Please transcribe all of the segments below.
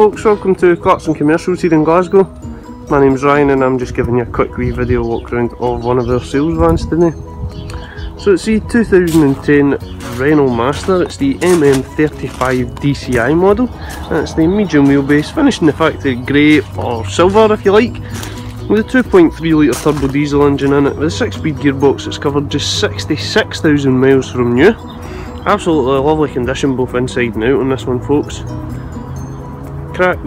folks, welcome to Clarkson Commercials here in Glasgow. My name's Ryan and I'm just giving you a quick wee video walk around of one of our sales vans today. So it's the 2010 Renault Master, it's the MM35 DCI model and it's the medium wheelbase, finished in the factory grey or silver if you like with a 2.3 litre turbo diesel engine in it with a 6 speed gearbox it's covered just 66,000 miles from new. Absolutely lovely condition both inside and out on this one folks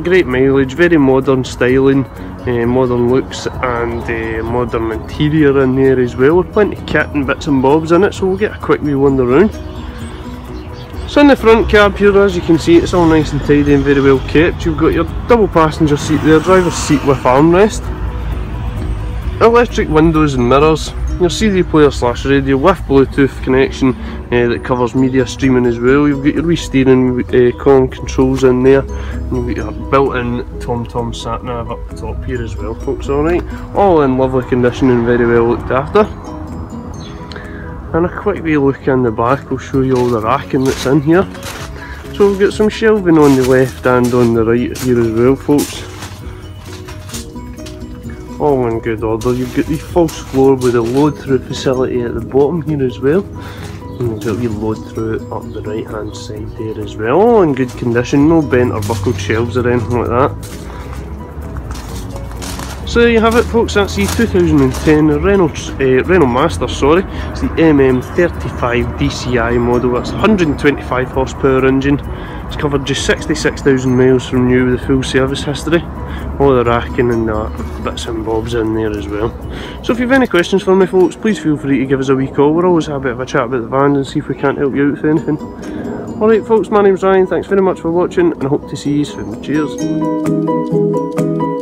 great mileage, very modern styling, uh, modern looks and uh, modern interior in there as well with plenty of kit and bits and bobs in it so we'll get a quick wee wander around. So in the front cab here as you can see it's all nice and tidy and very well kept. You've got your double passenger seat there, driver's seat with armrest, electric windows and mirrors, your CD player slash radio with Bluetooth connection uh, that covers media streaming as well. You've got your wee steering uh, column controls in there, and you've got your built-in TomTom sat nav up the top here as well, folks. All right, all in lovely condition and very well looked after. And a quick wee look in the back will show you all the racking that's in here. So we've got some shelving on the left and on the right here as well, folks all in good order. You've got the false floor with a load through facility at the bottom here as well. And you've got the load through up the right hand side there as well. All in good condition, no bent or buckled shelves or anything like that. So there you have it folks, that's the 2010 Renault, uh, Renault Master, sorry. It's the MM35 DCI model, that's 125 horsepower engine. It's covered just 66,000 miles from new with a full service history. All the racking and that, bits and bobs in there as well. So if you have any questions for me folks, please feel free to give us a wee call. We're always happy to have a chat about the van and see if we can't help you out with anything. Alright folks, my name's Ryan, thanks very much for watching and I hope to see you soon. Cheers.